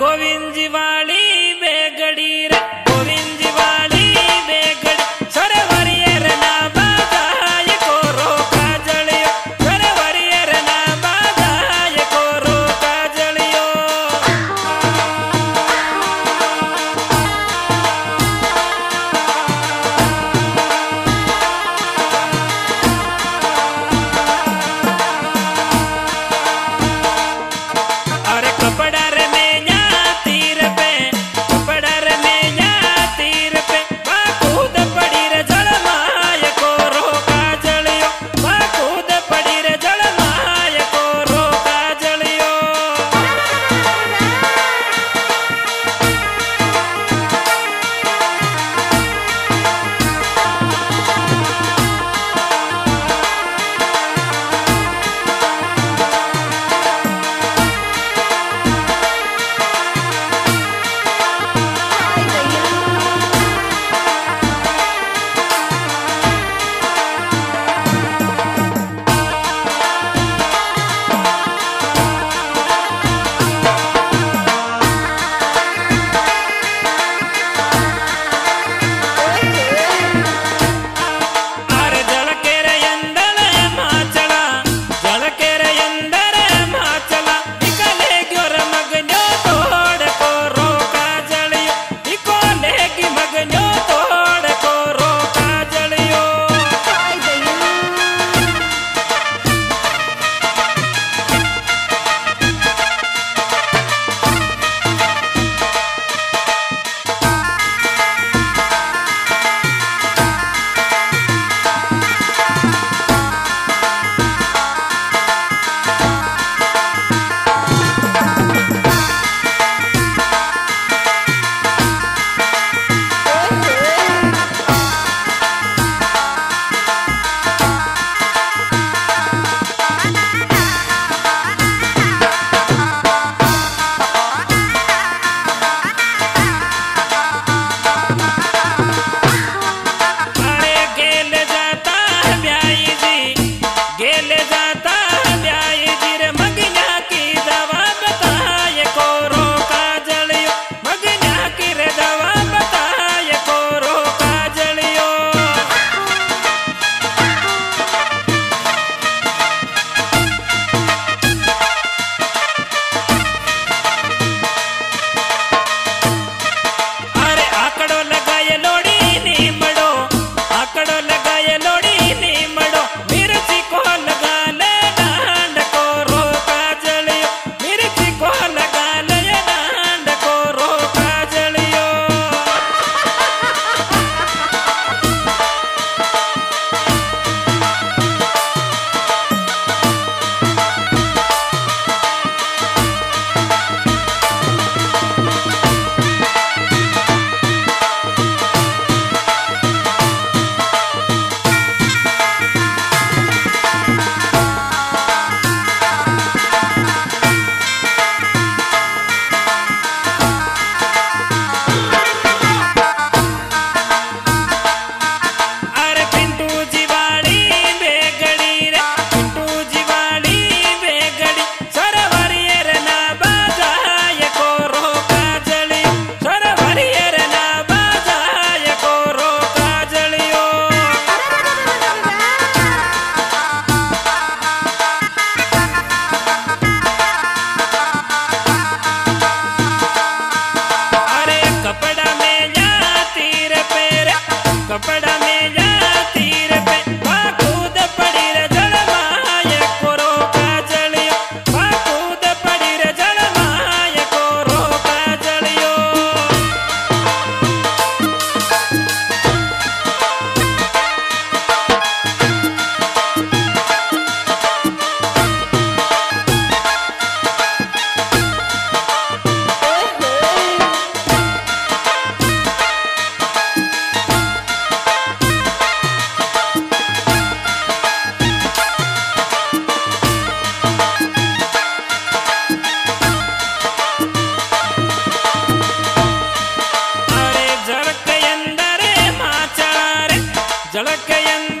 गोविंद जी वाली ಜಳಕೆಯನ್ನು